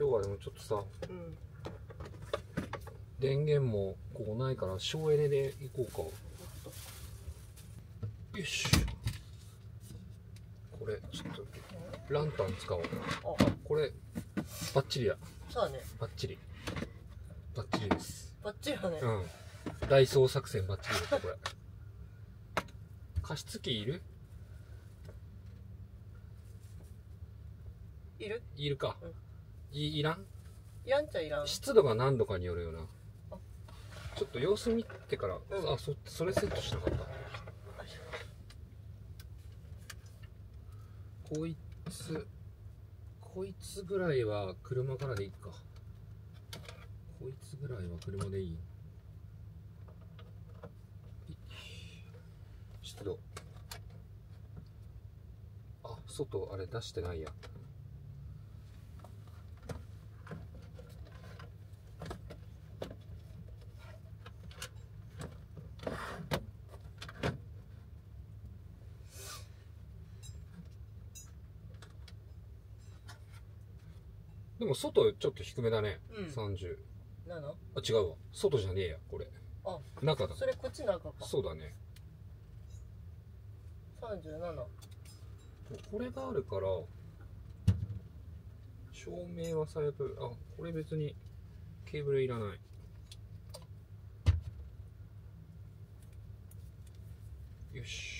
今日はでもちょっとさうん。電源もここないから省エネでいこうか。よし。これちょっとランタン使おう。あこれバッチリや。そうだね。バッチリ。バッチリです。バッチリだね。うん。ダイソー作戦バッチリですこれ。加湿器いる？いる？いるか、うんいいらん？いらんちゃいらん。湿度が何度かによるよな。あちょっと様子見てから、ん。あそそれセットしなかった。こいつこいつぐらいは車からでいいか。こいつぐらいは車でいい。湿度。あ外あれ出してないやも外ちょっと低めだね、うん。30なの？あ違うわ。外じゃねえやこれ。あ中だ。それこっち中か。そうだね。37これがあるから照明は最悪。あこれ別にケーブルいらない。よし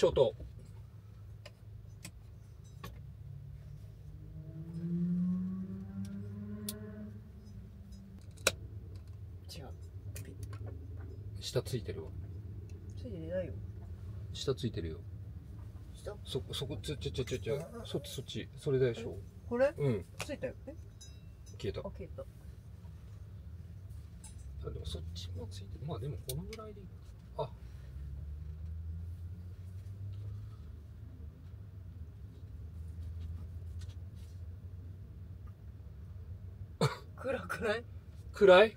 ショート。違う。ピ下ついてるわ。ついてないよ。下ついてるよ。下？そそこちょちょちょちょちょそっちそっち。それでしょ。これ？うん。ついたよ。え？消えた。あ消えた。あでもそっちもついてる。まあでもこのぐらいでいいあ暗くない？暗い？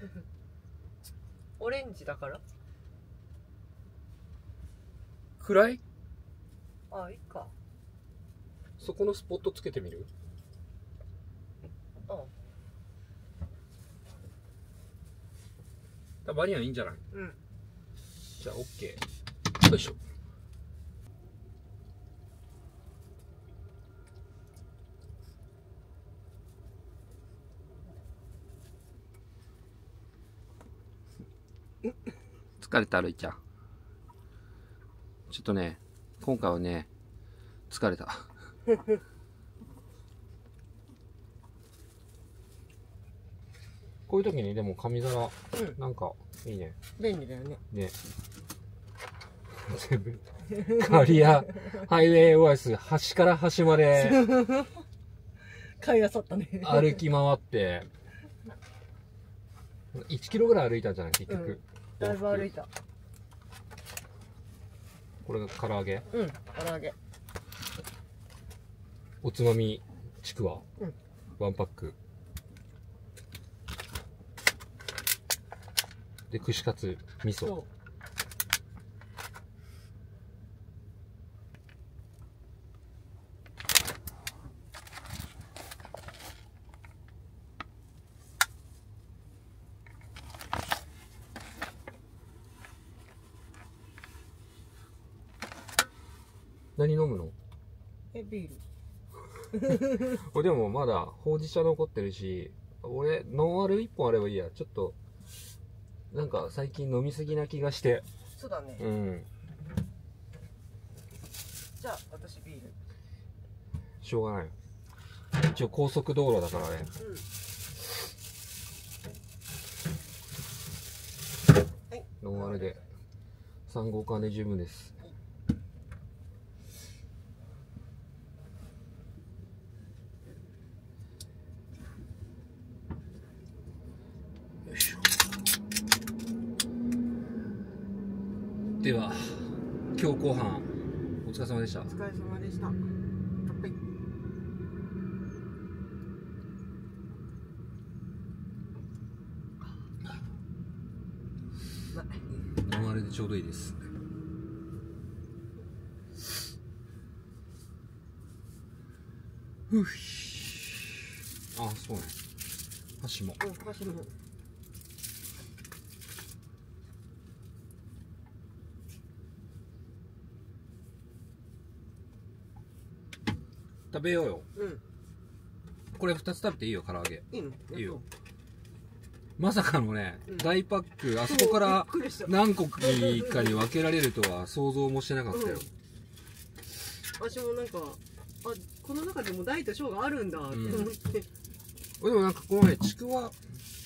オレンジだから？暗い？あいいか。そこのスポットつけてみる？うん。たまにはいいんじゃない？うん。じゃあ OK よいしょ疲れたるいちゃん。ちょっとね今回はね疲れた。こういう時にでも紙皿うん。なんかいいね。便利だよね。ね。全部。カリア、ハイウェイオアシス、端から端まで。買いあさったね。歩き回って、1キロぐらい歩いたんじゃない結局。うんだいぶ歩いたこれが唐揚げ？うん唐揚げおつまみちくわ？うんワンパック。で、串カツ、味噌。えビールこれ でもまだほうじ茶残ってるし、俺、ノンアル1本あればいいや。ちょっと、なんか最近飲みすぎな気がして。そうだねうん。じゃあ私ビールしょうがない。一応高速道路だからね。うんはいノンアルで。3号缶で十分です。よいしょ。では、今日後半、お疲れ様でした。お。疲れ様でした。はいノンアルで十ちょうどいいです。ふっあそうね。箸も。うん箸も食べようよ。うん。これ2つ食べていいよ唐揚げ。いいの？いいよ。まさかのね、うん。大パックあそこから何個かに分けられるとは想像もしてなかったよ、私もなんかあこの中でも大と小があるんだって思って、でもなんかこのねちくわ。あ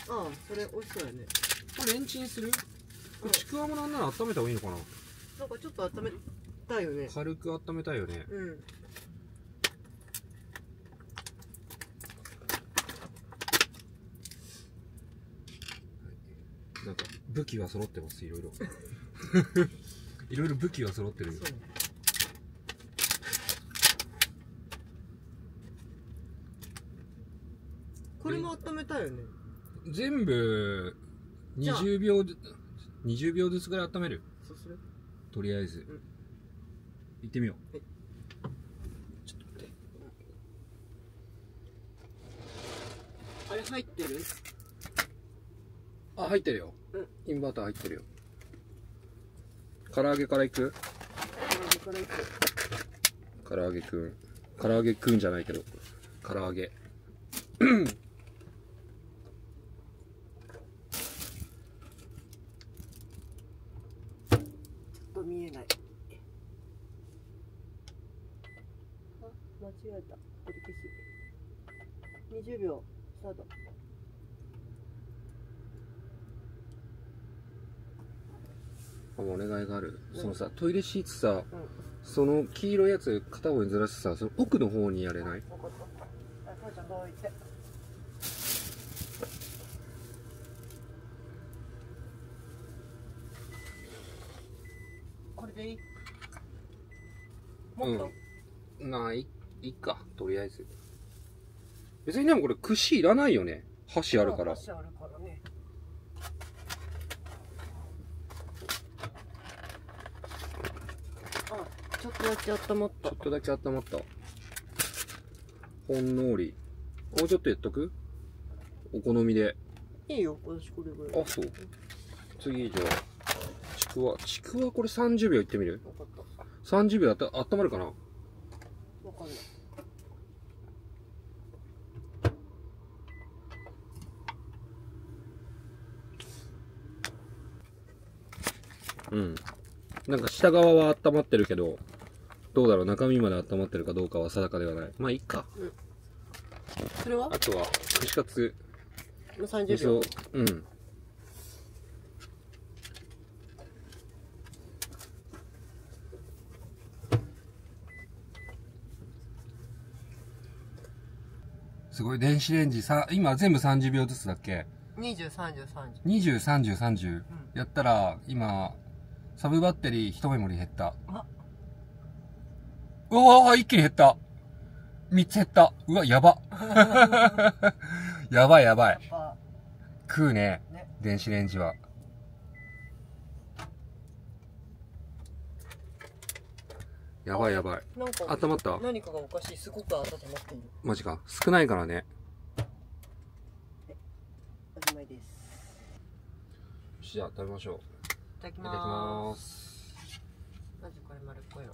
あそれ美味しそうやね。これレンチンする？これちくわもなんなら温めた方がいいのかな？なんかちょっと温めたいよね。軽く温めたいよね。うんなんか武器は揃ってますいろいろ。いろいろ武器は揃ってるよ。これも温めたいよね。全部じゃあ。20秒ず20秒ずつぐらい温める。とりあえず、ん。行ってみよう、はい。あれ入ってる？あ入ってるよ、インバーター入ってるよ。唐揚げからいく？これから行く。唐揚げくん。唐揚げくんじゃないけど。唐揚げ。ちょっと見えない。あ間違えた。取り消し。20秒スタートあお願いがある、そのさトイレシーツさうん。その黄色いやつ片方にずらしてさその奥の方にやれない？これでいい？もっと、ない。いいかとりあえず。別にでもこれ串いらないよね。箸あるから。箸あるからねあちょっとだけ温まったちょっとだけ温まったほんのり。もうちょっとやっとく？お好みで。いいよ私これぐらい。あそう。次じゃあちくわ。ちくわこれ30秒いってみる？分かった。30秒あた温まるかな？分かんない。うん。なんか下側は温まってるけどどうだろう？中身まで温まってるかどうかは定かではない。まあいいか。それは？あとは串カツ。もう30味秒。噌うん。すごい電子レンジ。さ今全部30秒ずつだっけ？203030 203030やったら今サブバッテリー1メモリ減った。あうわー一気に減った。3つ減った。うわやば。やばいやばい。あ食うね。ね。電子レンジは。やばいやばい。なんか温まった？何かがおかしい。すごく温まっている。マジか。少ないからね。おしまいです。じゃあ食べましょう。いただきますすまずこれ丸っこいの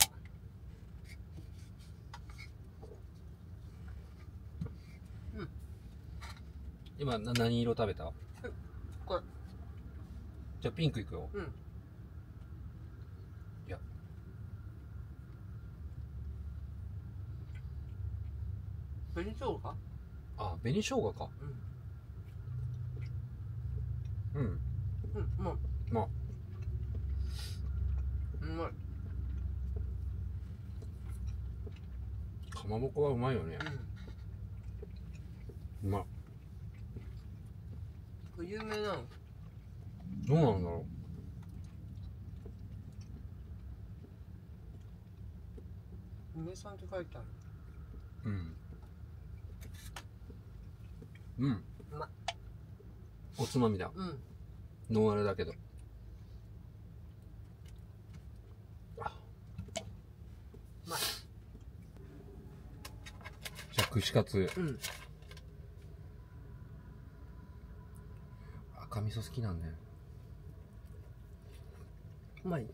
今な何色食べた？これ。じゃあピンクいくよ。うん。いや。紅生姜？あ紅生姜か。うん。うん。うんまあまあ。うまい。かまぼこはうまいよね。うん。うまい。これ有名なの？どうなんだろう。さんって書いてある。うん。うん。ま。おつまみだ。うん。ノンアルだけど。ま。あ串カツ。うん。赤味噌好きなんだよ。うまい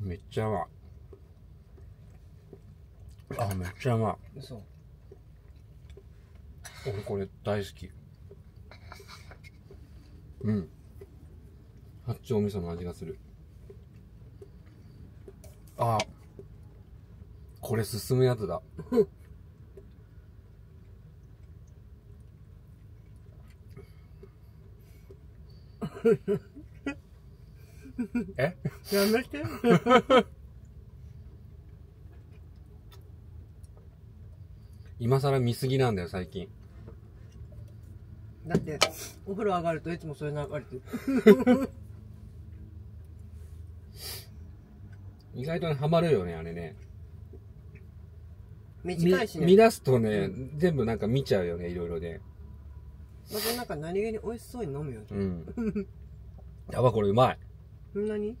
めっちゃうまい。あ、めっちゃうまい。嘘俺これ大好き。うん。八丁味噌の味がする。あこれ進むやつだ。え？やめて今更見すぎなんだよ、最近。だってお風呂上がるといつもそれ流れてる 意外とねハマるよね、あれね。短いしね見出すとね、全部なんか見ちゃうよね、いろいろね。またなんか何気に美味しそうに飲むよねうん。やば、これうまい。そんなに？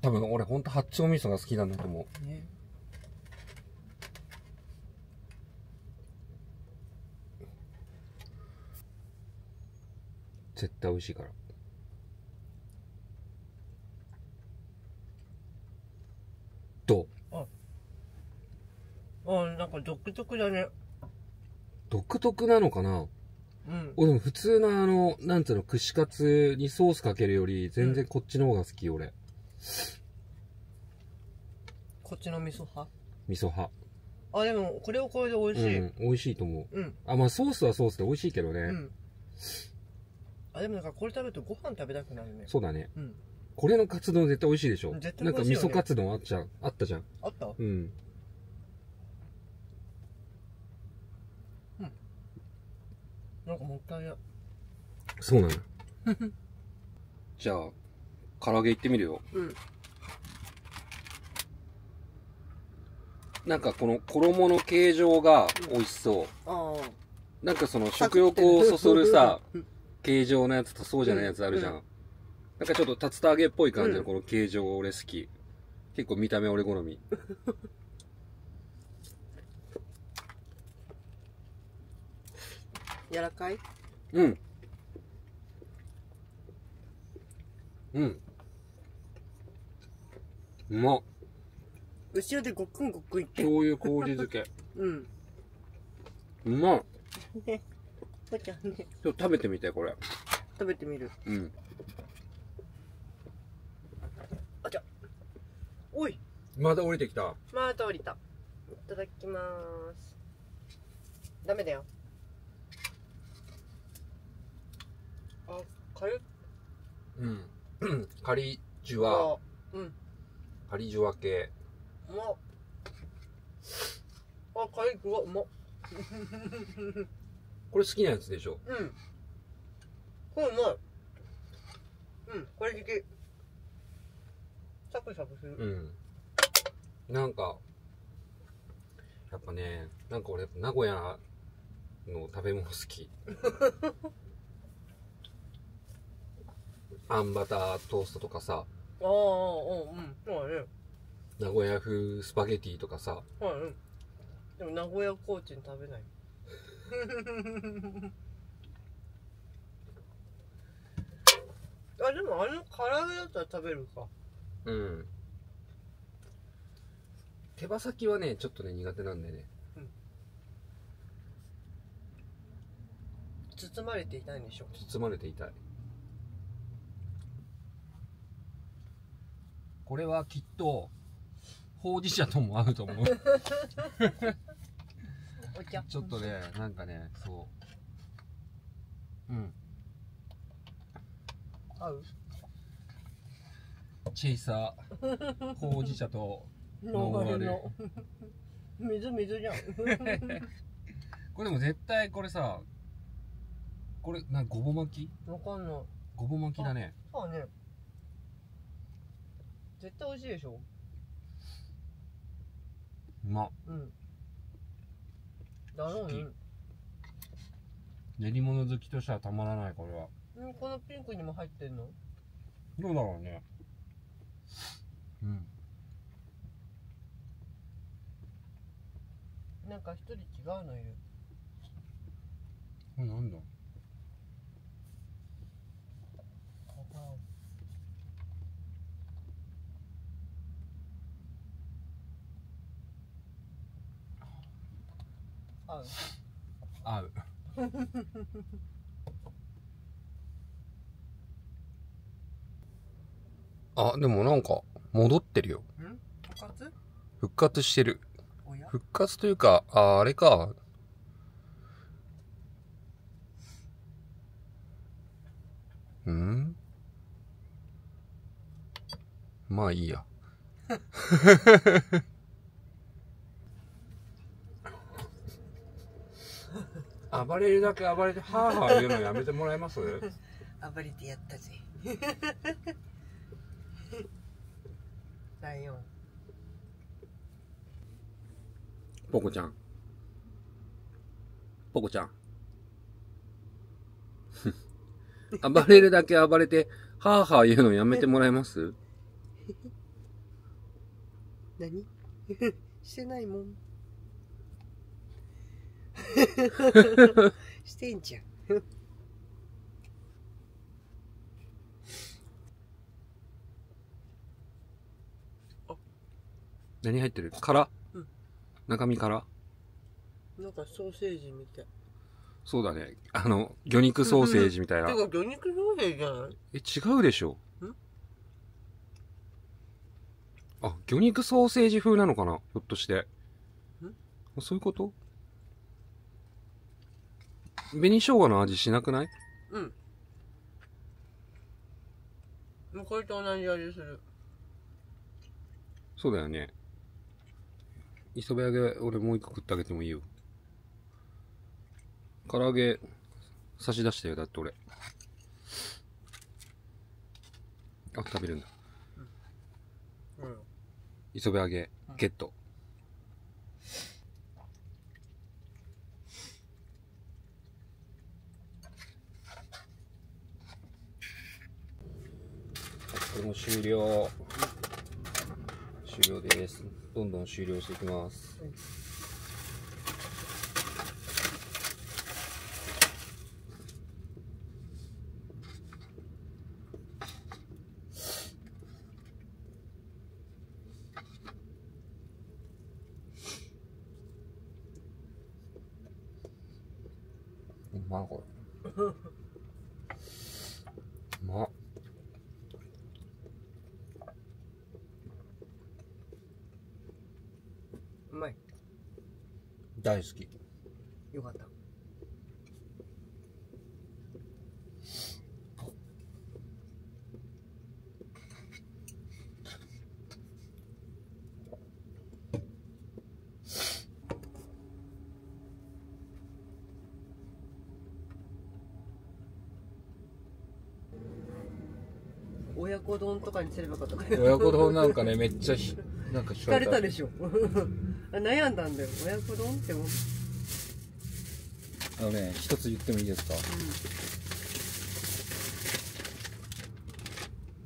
多分俺ほんと八丁味噌が好きなんだと思う。ね絶対美味しいから。どう？あなんか独特だね独特なのかな？うん俺でも普通のあの、なんつうの、串カツにソースかけるより、全然こっちの方が好き、俺。こっちの味噌派？味噌派。あでもこれはこれで美味しいうん、美味しいと思う。うんあ、まあソースはソースで美味しいけどね。うんあでもなんかこれ食べるとご飯食べたくなるねそうだね。うんこれのカツ丼絶対美味しいでしょ絶対なんか美味しいよね味噌カツ丼あっちゃん、あったじゃん。あった？うん。なんかもったいないそうなの。じゃあ、唐揚げいってみるよ。うんなんかこの衣の形状が美味しそう。ああなんかその食欲をそそるさ、形状のやつとそうじゃないやつあるじゃん。うんなんかちょっと竜田揚げっぽい感じうんのこの形状俺好き。結構見た目俺好み。柔らかい？うん。うん。うまっ。後ろでごっくんごっくんいって醤油麹漬け。うんうまっ。ねこうちゃんねちょっと食べてみて、これ。食べてみるうん。あじゃおいまた降りてきた。また降りたいただきまーすダメだよあかゆっ。うん。仮ジュワ、あうん。仮ジュワ系。うまっあかゆいうわうまっこれ好きなやつでしょ？うん。これうまい。うんこれ好きサクサクする。うん。なんか、やっぱね、なんか俺、名古屋の食べ物好き。あんバタートーストとかさ、ああうん。そうだね名古屋風スパゲティとかさ、はいうんでも名古屋コーチン食べない。あでもあの唐揚げだったら食べるか。うん。手羽先はね、ちょっとね、苦手なんでね。包まれていたいんでしょ。包まれていたい。これはきっと、ほうじ茶とも合うと思う。ちょっとね、なんかね、そう。うん。合う？チェイサー、ほうじ茶と、ノンアルの水水じゃん これでも絶対これさ、これ、な、ごぼ巻き？わかんないごぼ巻きだね。そうね絶対美味しいでしょ？うま。っうん。だろうね。練り物好きとしてはたまらないこれは。うんこのピンクにも入ってんの？どうだろうね。うん。なんか一人違うのいる。これなんだ？合う。合う。あでもなんか戻ってるよ。ん？復活？復活してる。復活というかああれか。うん？まあいいや 暴れるだけ暴れてハーハー言うのやめてもらえます？暴れてやったぜ。ライオン。ポコちゃん。ポコちゃん。暴れるだけ暴れてハーハー言うのやめてもらえます？何？してないもん してんじゃん。何入ってる？殻、うん。中身殻？なんかソーセージみたい。そうだね。あの、魚肉ソーセージみたいな。て。か魚肉ソーセージじゃない？え、違うでしょ？ん？あ、魚肉ソーセージ風なのかな？ひょっとして。あそういうこと？紅生姜の味しなくない？うんもうこれと同じ味するそうだよね。磯辺揚げ、俺もう一個食ってあげてもいいよ。唐揚げ、差し出したよ、だって俺。あ、食べるんだ。うん磯辺揚げ、ゲット。これも終了。終了です。どんどん終了していきます。うまいこれ。うまっ。うまい大好き。よかった親子丼とかにすればよかった。か親子丼なんかね、めっちゃひ、なんか聞聞かれた。でしょ。悩んだんだよ。親子丼って思う。あのね、一つ言ってもいいですか？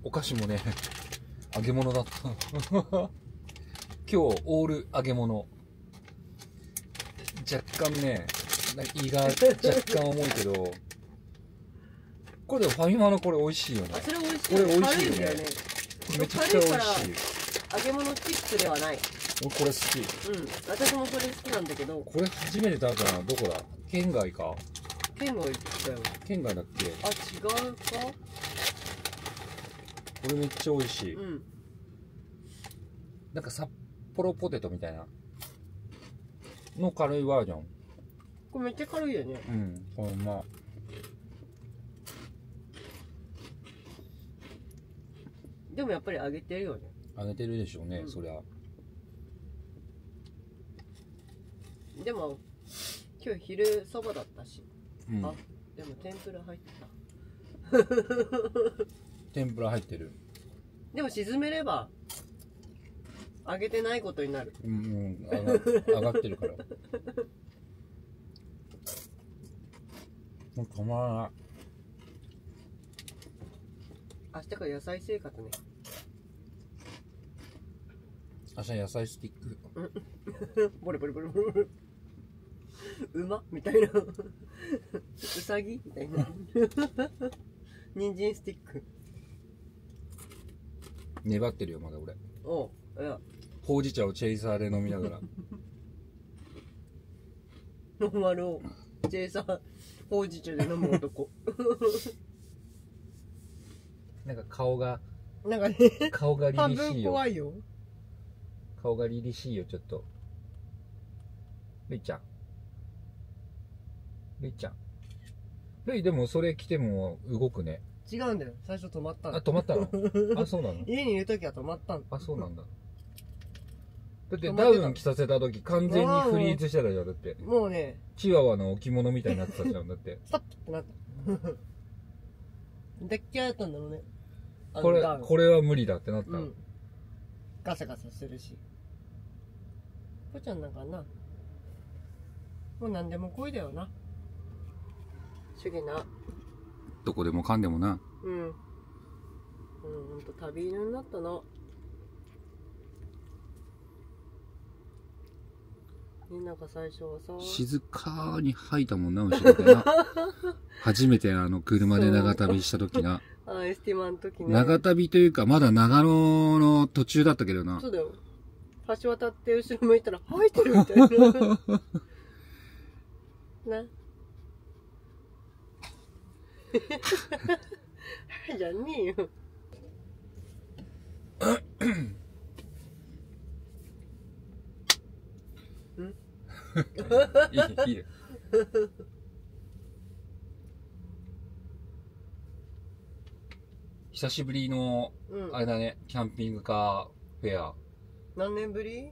お菓子もね、揚げ物だった。今日、オール揚げ物。若干ね、胃が若干重いけど、これでもファミマのこれ美味しいよねあ。それ美味しいこれ美味しいよねめちゃくちゃ美味しい。揚げ物チップではない俺これ好き。うん私もそれ好きなんだけどこれ初めて食べたのはどこだ？県外か県外だよ県外だっけ？あ違うか？これめっちゃ美味しい。うんなんか札幌ポテトみたいな。の軽いバージョン。これめっちゃ軽いよねうん。これうま。でもやっぱり揚げてるよね揚げてるでしょうね、うんそりゃ。でも今日昼そばだったしうんあ。でも天ぷら入ってた 天ぷら入ってる。でも沈めれば揚げてないことになるうん、うん。上が 上がってるから。もう止まらない。明日から野菜生活ね明日野菜スティック。ボレボレボレボレ馬みたいな。うさぎみたいな。人参スティック。粘ってるよまだ俺。おういや。ほうじ茶をチェイサーで飲みながら。ノーマルをジェイサーほうじ茶で飲む男。なんか顔がなんかね顔が凛半分々しいよ。怖いよ顔が凛々しいよちょっと。るいちゃん。るいちゃん。るいでもそれ着ても動くね。違うんだよ。最初止まったの。あ止まったの？あそうなの？家にいる時は止まったの。あそうなんだ。だってダウン着させた時完全にフリーズしてたじゃんだって。もうね。チワワの置物みたいになってたじゃんだって。ストップってなった。でっけえやったんだろうね。これこれは無理だってなったの、うん。ガサガサするしぽちゃんなんかな。もう何でも恋だよな。主義な。どこでもかんでもな。うん。うんほんと旅犬になったなみんなが最初はさ。静かに吐いたもんな後ろでな 初めてあの車で長旅した時な。あエスティマの時ね。長旅というかまだ長野の途中だったけどな。そうだよ橋渡って後ろ向いたら吐いてるみたいな。な。はいじゃねえよ。いいいいよ久しぶりのうん。あれだねキャンピングカーフェア何年ぶり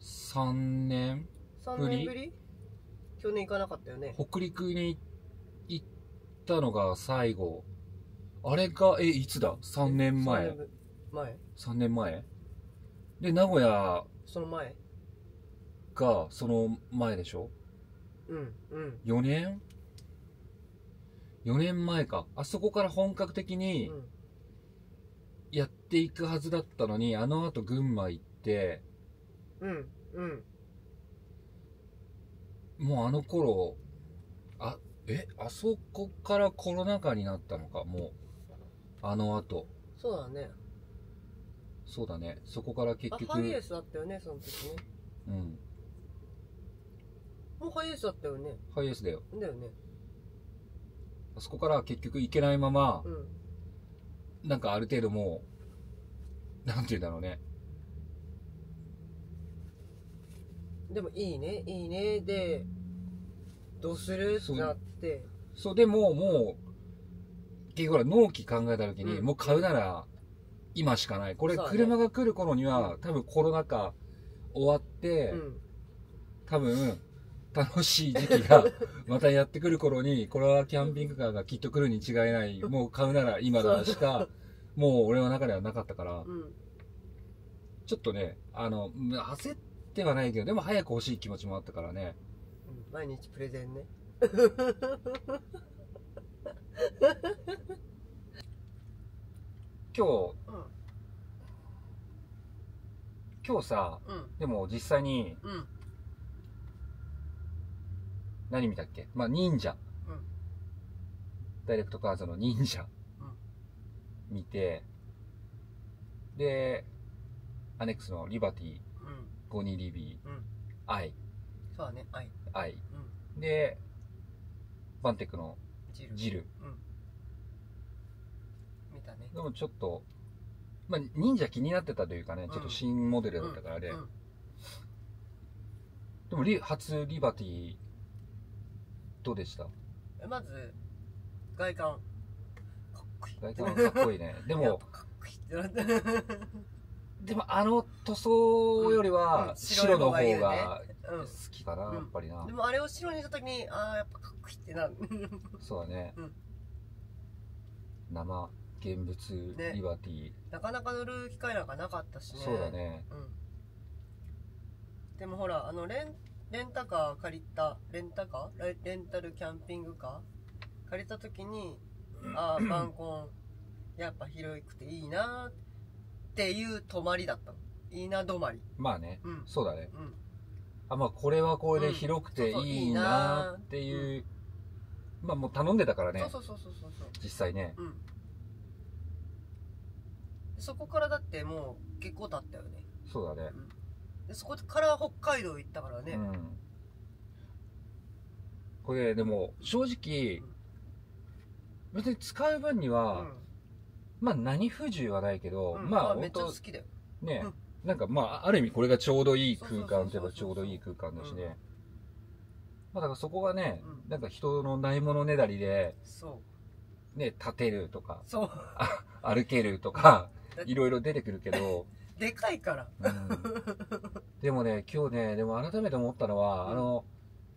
？3年 ?3 ぶり？年ぶり。去年行かなかったよね。北陸に行ったのが最後。あれがえいつだ？3年前。三ぶ前。3年前？で名古屋その前。がその前でしょ？うんうん。4年 ?4 年前か。あそこから本格的にうん。やっていくはずだったのにあの後群馬行ってうんうん。もうあの頃あえあそこからコロナ禍になったのか？もうあの後。そうだね。そうだね。そこから結あ局ハイエースだったよねその時ね。うん。もうハイエースだったよね。ハイエースだよ。だよね。あそこから結局行けないままうん。なんかある程度もうなんて言うんだろうねでもいいねいいねでどうする？ってなって。そうでももう結局ほら納期考えた時に、うん。もう買うなら今しかない。これそうだね。車が来る頃には多分コロナ禍終わって、うん。多分楽しい時期が またやってくる頃にこれはキャンピングカーがきっと来るに違いない。もう買うなら今だしかもう俺の中ではなかったから。うん。ちょっとねあのうん焦ってはないけどでも早く欲しい気持ちもあったからね。うん毎日プレゼンね。今日うん。今日さうん。でも実際にうん。何見たっけ？まあ忍者、うん。ダイレクトカーズの忍者、見てでアネックスのリバティうんゴニーリビー。うん。アイそうだね愛。アイうん。でバンテックのジル。ジル。うん。見たね。でもちょっとまあ忍者気になってたというかねちょっと新モデルだったからで、うん。でもリ初リバティどうでした？えまず外観。かっこいい。外観かっこいいね。でもぱかっこいいってなってでもあの塗装よりうん。はうん。白の方が好きかな、うんやっぱりな。でもあれを白にした時にああやっぱかっこいいってなる。そうだね、うん。生現物ねリバティ、なかなか乗る機会なんかなかったしね。そうだね。うん。でもほらあのレンレンタカー借りたレンタカー？レレンタルキャンピングカー？借りた時にああバンコンやっぱ広くていいなっていう泊まりだったの。いいな泊まり。まあね。うん。そうだね。うん。あまあこれはこれで広くていいなっていう、まあもう頼んでたからね。そうそうそうそうそう。実際ね。うん。そこからだってもう結構経ったよね。そうだね。でそこから北海道行ったからね、うん。これでも正直別に使う分には、まあ何不自由はないけど、うん。まあめっ本当ちゃ好きだよ。ねうん、なんかまあある意味これがちょうどいい空間といえばちょうどいい空間だしうん。ね、まあだからそこがね、うん。なんか人のないものねだりでね立てるとかそう。歩けるとかいろいろ出てくるけど、でかいから。うん。でもね今日ねでも改めて思ったのは、うん。あの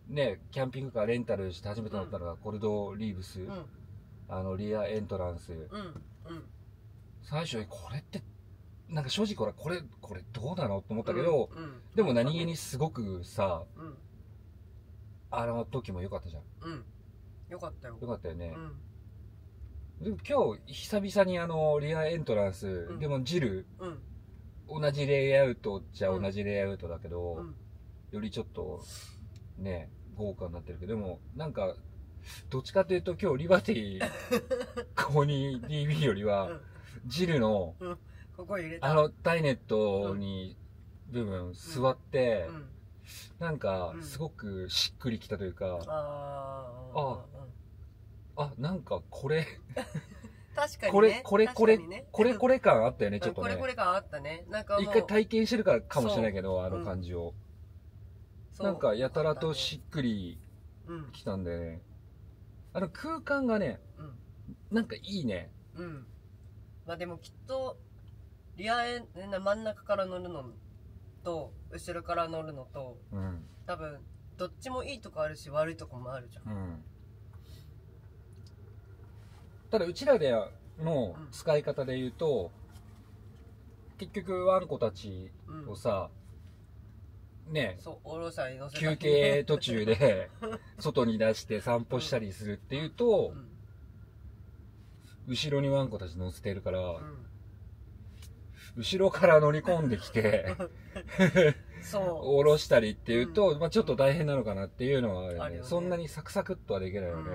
ねキャンピングカーレンタルして初めて乗ったのがコルドリーブス、うん。あのリアエントランス。うん。うん最初にこれってなんか正直これこれこれどうなのと思ったけど、うんうん。でも何気にすごくさうん。あの時も良かったじゃん。うん。よかったよ。良かったよね。う、ん。でも今日久々にあのリアエントランス、うん。でもジルうん。同じレイアウトじゃうん。同じレイアウトだけど、うん。よりちょっとね豪華になってるけどでもなんかどっちかというと今日リバティ ここに DB よりは、うんジルのここ入れた。あのダイネットに部分座って、うん。なんかうん。すごくしっくりきたというか、あーああなんか これ、確かにね。これこれこれこれこれ感あったよねちょっとね。これこれ感あったね。なんか一回体験してるからかもしれないけどあの感じを、なんかやたらとしっくりうん。きたんでね。あの空間がねうん。なんかいいね。うんまあでもきっとリアエ真ん中から乗るのと後ろから乗るのとうん。多分どっちもいいとこあるし悪いとこもあるじゃん。うんただうちらでの使い方で言うと、結局ワンコたちうんをさ、ね。休憩途中で外に出して散歩したりするっていうとう、ん後ろにワンコたち乗せてるから、うん。後ろから乗り込んできて そう。下ろしたりっていうと、まあちょっと大変なのかなっていうのはあるよね。ね。そんなにサクサクっとはできないよね。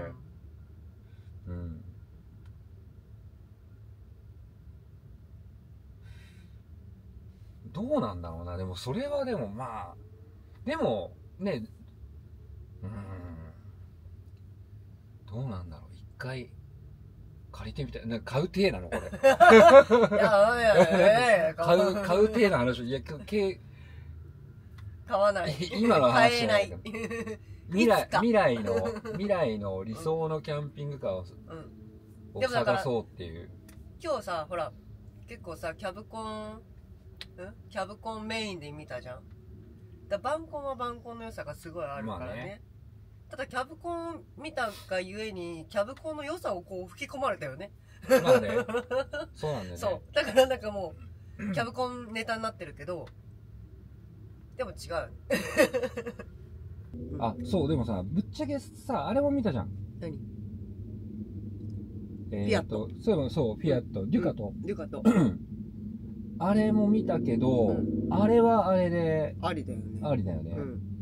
うん。うん、どうなんだろうな。でもそれはでもまあでもねうん。どうなんだろう。一回借りてみたい。な買う体なのこれ。いやいやいやいや買う買う体の話いやけ買わない。今の話買えないじゃない。未来未来の 未来の理想のキャンピングカーを,、うん。を探そうっていう。今日さほら結構さキャブコンん？キャブコンメインで見たじゃん。だバンコンはバンコンの良さがすごいあるからね,、まあねただキャブコン見たがゆえにキャブコンの良さをこう吹き込まれたよね。まあね。そうなんだよね。そう。だからなんかもうキャブコンネタになってるけどでも違う。あそうでもさぶっちゃけさあれも見たじゃん。何？えフィアット。そういえばそうフィアット。デュカト、デュカト。あれも見たけど、うあれはあれでありだよね。ありだよね、うん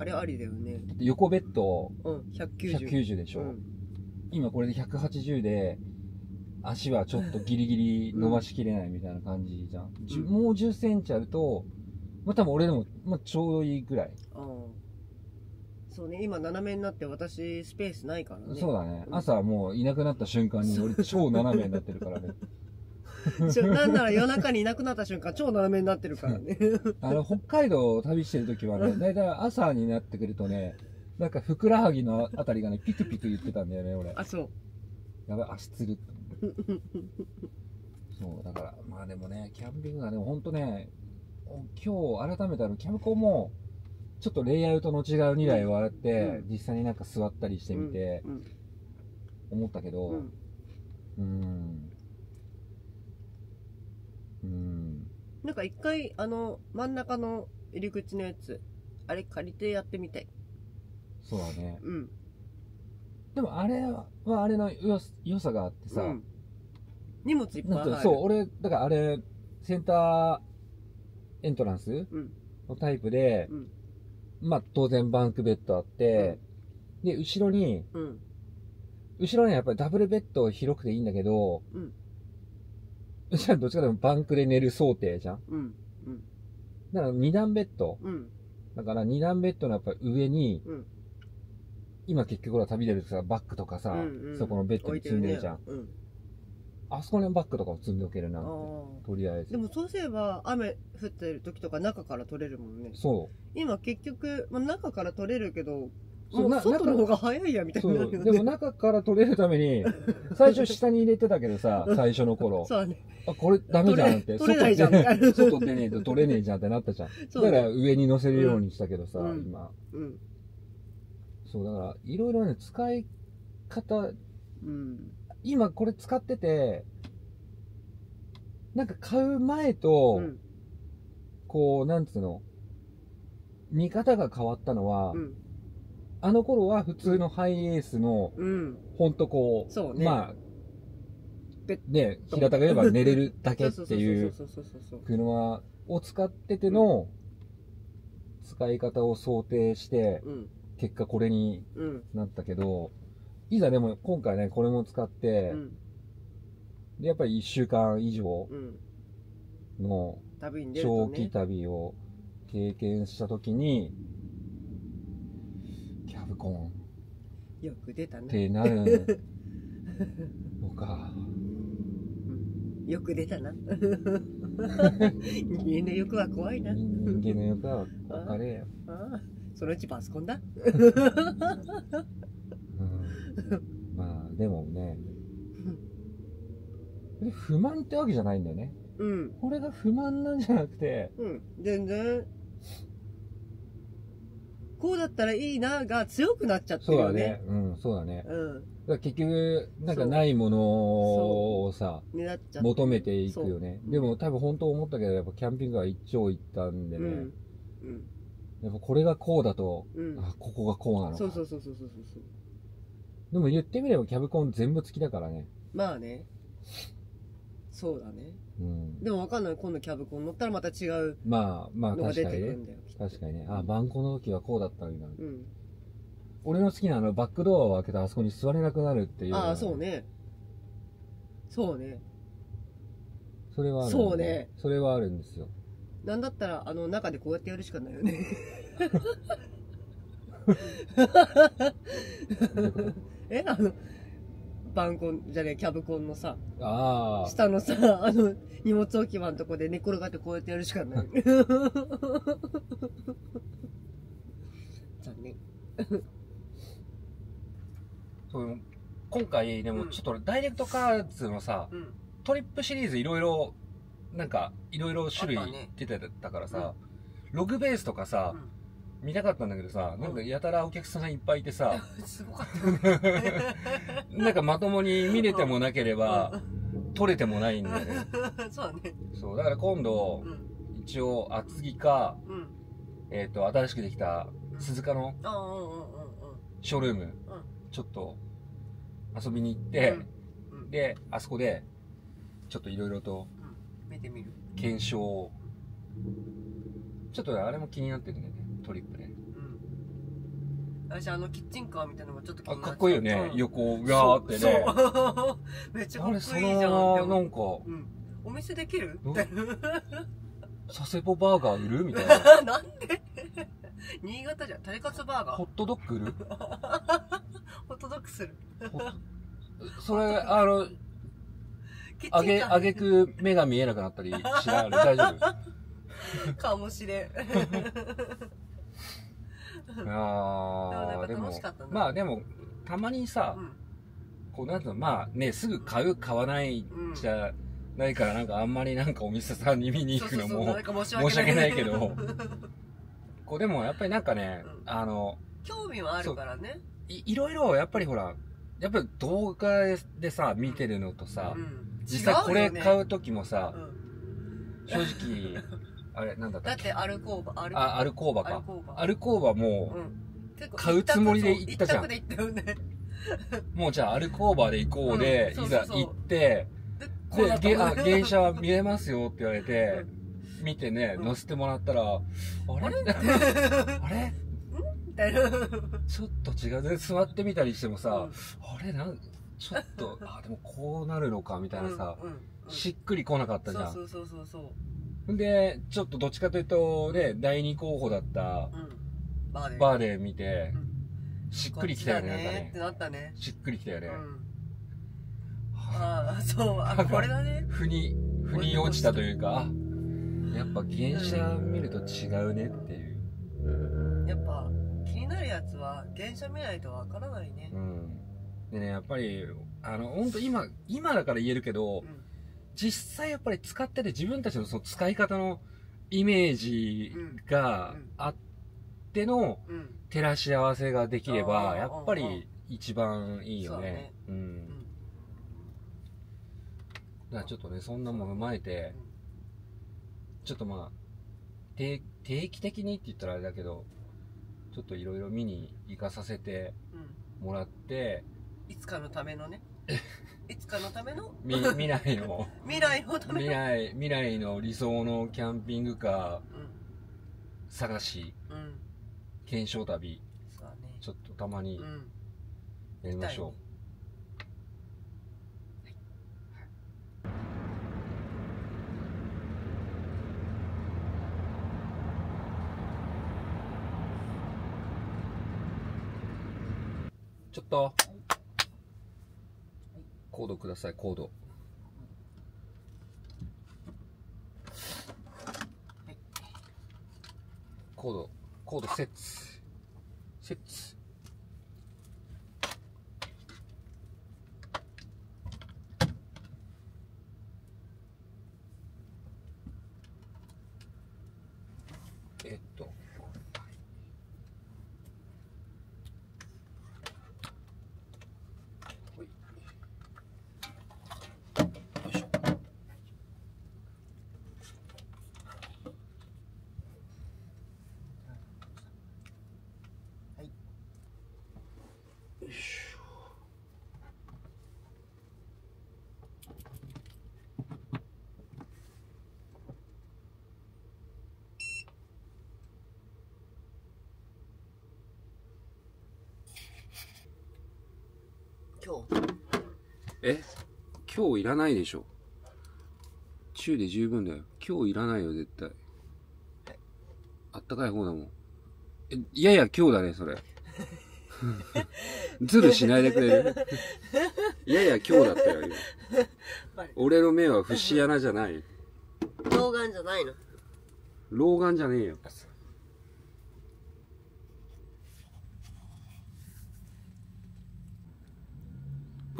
あれありだよね。だって横ベッド。うん190 190でしょ、うん。今これで180で足はちょっとギリギリ伸ばしきれないみたいな感じじゃん、うん。もう1 0センチあるとまあ多分俺でも、まあ、ちょうどいいぐらい、そうね今斜めになって私スペースないからね。そうだね。うん朝もういなくなった瞬間に俺超斜めになってるからね なんなら夜中にいなくなった瞬間超斜めになってるからね。あの北海道を旅してる時はね大体朝になってくるとねなんかふくらはぎのあたりがねピクピク言ってたんだよね俺。あそう。やばい足つる。そうだからまあでもねキャンピングカーでも本当ねお今日改めてあのキャブコンもちょっとレイアウトの違う2台を洗って、うん。実際になんか座ったりしてみてうん。思ったけどうん。うんうん。うんなんか一回あの真ん中の入り口のやつあれ借りてやってみたい。そうだね。うん。でもあれはあれの良良さがあってさ、うん。荷物いっぱいそう俺だからあれセンターエントランスうん。のタイプで、うん。まあ当然バンクベッドあって、で、後ろに、うん。後ろにはやっぱりダブルベッド広くていいんだけど、うんうちらどっちかでもバンクで寝る想定じゃん。うんだから二段ベッド。うんだから二段ベッドのやっぱり上に、うん今結局ほら旅出るとさ、バッグとかさ、うんうんそこのベッドに積んでるじゃん。置いてるねあそこにバッグとかを積んでおけるなうん、って。あとりあえずーで。もそうすれば雨降ってる時とか中から取れるもんねそ今結局、まあ、中から取れるけどもう外の方が早いやみたう。いになねでも中から取れるために、最初下に入れてたけどさ、最初の頃。そうねあ、これダメじゃんって。取れないじゃん外 出ねえと取れねえじゃんってなったじゃん。だから上に乗せるようにしたけどさ、うん今。うんそう、だから、いろいろね、使い方、うん今これ使ってて、なんか買う前と、うんこう、なんつうの、見方が変わったのは、うんあの頃は普通のハイエースの、うん。ほんとこう、そうね。まあね、平たく言えば寝れるだけっていう車を使ってての使い方を想定して、うん結果これにうんなったけど、いざでも今回ね、これも使ってう、んでやっぱり1週間以上うんの長期ね旅を経験したときに、よく出たねってなる。のか。よく出たな。人間の欲は怖いな。人間の欲は分かれよ。ああそのうちパソコンだ。うん、まあ、でもね、不満ってわけじゃないんだよね。うん。これが不満なんじゃなくて、うん。全然こうだったらいいなが強くなっちゃってるよね。そうだね。うん、そうだね。うん。だから結局、なんかないものをさ、求めていくよね。でも多分本当思ったけど、やっぱキャンピングカー一長一短でね、うん。うん。やっぱこれがこうだと、うん。あ、ここがこうなのか。そうそうそうそうそうそう。でも言ってみればキャブコン全部付きだからね。まあね。そうだねうん。でもわかんない今度キャブコン乗ったらまた違うまあ、まあ確かにね。てくるんだよきっと確かにね。あ、バンコの時はこうだったんだ。うん俺の好きなあのバックドアを開けたあそこに座れなくなるっていう。ああそう。ねそうねそれはある。そうね。それはあるんですよ。なんだったらあの中でこうやってやるしかないよね えあのバンコンじゃねえキャブコンのさああ。下のさ あの荷物置き場のとこで寝転がってこうやってやるしかない。残念。そう今回でもちょっとダイレクトカーツのさ、うん。トリップシリーズいろいろなんかいろいろ種類出てたからさ、ログベースとかさ、見たかったんだけどさ、なんかやたらお客さんがいっぱいいてさ、すごかった。なんかまともに見れてもなければ、撮れてもないんだよね。そうだね。そう、だから今度う、ん。一応厚木か、うん。えっ、と、新しくできた鈴鹿のショールーム、ちょっと遊びに行って、で、あそこで、ちょっといろいろと検証を、ちょっとあれも気になってるね、トリップね。うん。私あのキッチンカーみたいなのがちょっと気あになっちゃかっこいいよね、うん。横がーってね。そう。めっちゃかっこいいじゃん。っての、思うなんか、うん。お店できる？うん。って 佐世保バーガー売る？みたいな。なんで？新潟じゃん。タレカツバーガー。ホットドッグ売る？ホットドッグする。それ、あの、キッチンカー。あげ、あげく目が見えなくなったりしない？大丈夫？かもしれん あでもあ、でもまあでも、たまにさ、うん。こうなんつうの、まあね、すぐ買う、買わないじゃないから、なんかあんまりなんかお店さんに見に行くのも申し訳ない。けど。う んこうでもやっぱりなんかねう、ん。あの、興味はあるからね。いいろいろやっぱりほら、やっぱり動画でさ、見てるのとさ、うん。実際これ買うう時もさ、ん。正直、あれ、なんだった？っけだってアルコーバアルあ、アルコーバか。アルコーバアルコーバもうん。結構買うつもりで行ったじゃん。一択で行ったよね。う、もうじゃあアルコーバで行こうで、うんいざそうそうそう。行って、こうだで、ったもんげあ、芸者は見えますよって言われてう、見てね、うん。乗せてもらったら、あれ？あれ？みたいな。ちょっと違う。で座ってみたりしてもさ、うん。あれ？なんちょっとあでもこうなるのかみたいなさ、うんうんうん。しっくりこなかったじゃん。そうそうそうそうそでちょっとどっちかというとね第二候補だったう、うん、バーでバーで見て、うん。しっくりきたよねこっちだなね。ってなったね。しっくりきたよね、うん。ああそう。あこれだね。腑に腑に落ちたというかあやっぱ原車見ると違うねっていう。やっぱ気になるやつは原車見ないとわからないね。うん。でねやっぱりあの本当今今だから言えるけど、うん実際やっぱり使ってて自分たちのその使い方のイメージがうん。あってのうん。照らし合わせができればやっぱり一番いいよね。ううん。ん。だからちょっとねそんなもん踏まえてちょっとまあ定定期的にって言ったらあれだけどちょっといろいろ見に行かさせてうん。もらっていつかのためのねいつかのための？み未来の 未来のための未来未来の理想のキャンピングカー探し。うん。うん検証旅。そうだね。ちょっとたまにうん。やりましょう。ちょっとコードくださいコードコードコード。セッツ。セッツえっとほいよいしょはいよいしょ今え？今日いらないでしょ。中で十分だよ。今日いらないよ絶対。あったかい方だもん。えやや今日だねそれ。ズルしないでくれる？やや今日だったよ今。俺の目は節穴じゃない。日老眼じゃないの？老眼じゃねえよ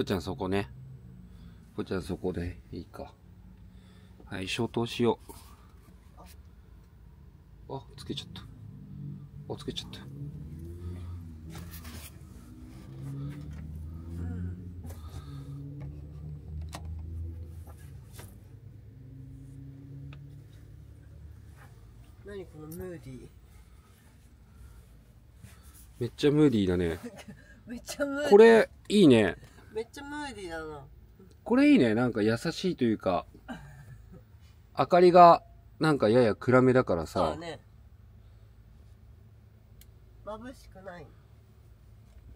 ぽっちゃんそこね。ぽっちゃんそこでいいか。はい消灯しよう。あつけちゃった。あつけちゃった。何このムーディー？めっちゃムーディーだね。めっちゃムーディー。これいいねめっちゃムーディーだな。これいいね。なんか優しいというか明かりがなんかやや暗めだからさ。そうだね。眩しくない。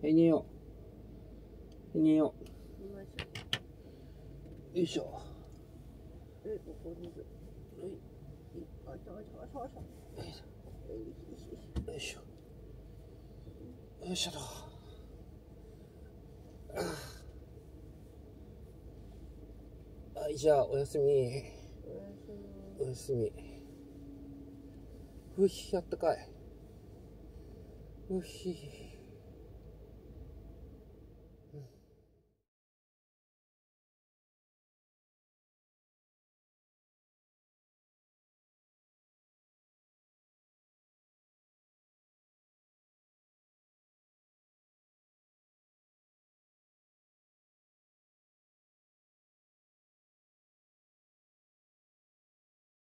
はい寝よう。寝よよいしょう。よいしょ。えここにはい。あいたあいたあいたあいたよいしょ。よいしょとはいじゃあおやすみ。おやすみ。うひあったかい。うひ。